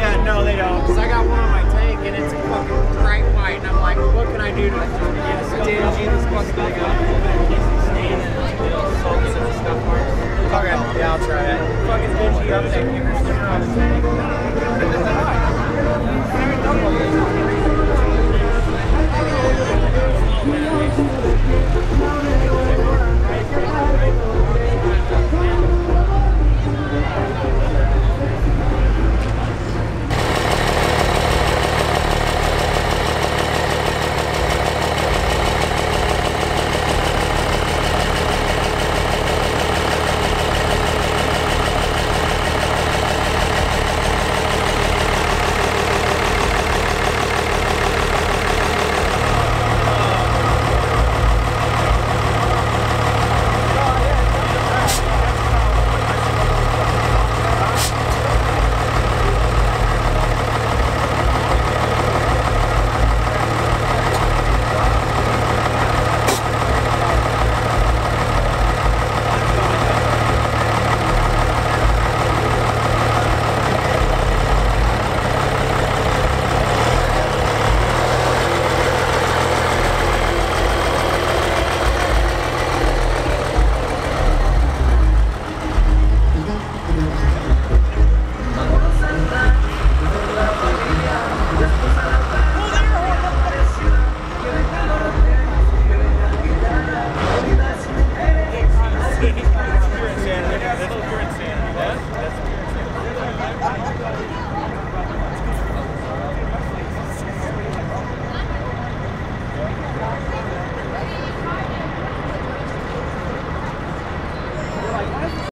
Yeah, no, they don't. Because I got one on my tank and it's fucking bright white, and I'm like, what can I do to get this fucking thing up? Okay, yeah, I'll try it. Fucking dingy up